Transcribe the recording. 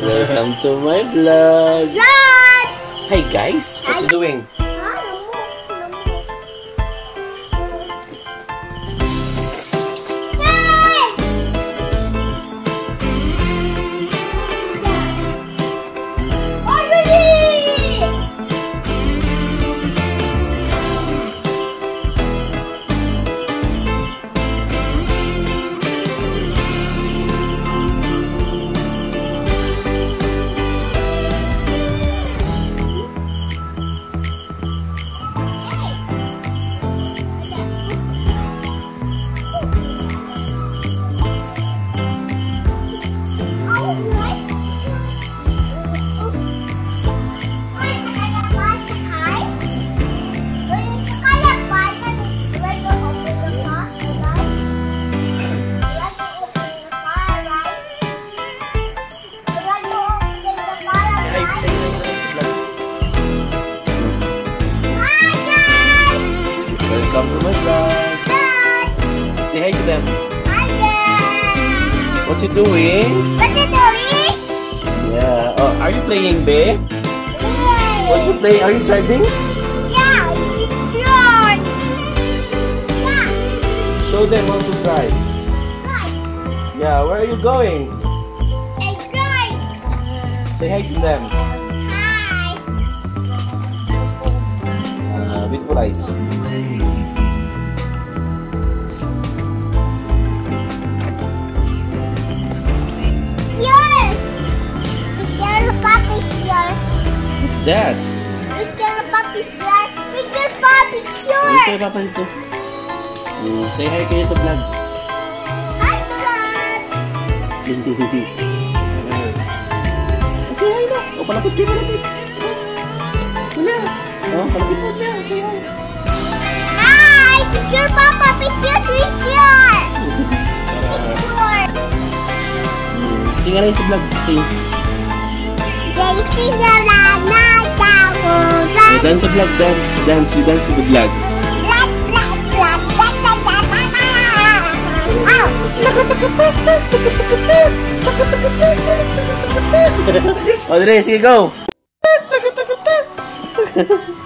Welcome to my vlog. Vlog! Hey guys, what you doing? Say hi to them. What you doing? Yeah. Oh, are you playing, babe? What you play? Are you driving? Yeah, it's wrong. Yeah. Show them how to drive. Yeah. Where are you going? Say hi to them. Hi. Uh, that? Look at puppy vlog. Look at puppy. Look at Papa Sure. Mm, say hi kayo sa vlog. Hi vlog. say hi na. O palapit kayo palapit. Wala. O palapit mo na. Say hi. Hi. Picture Papa. Picture picture. Sige na yung sa vlog. Sige. Jadi Dance vlog, dance, dance, you dance the vlog. Audrey, sige go!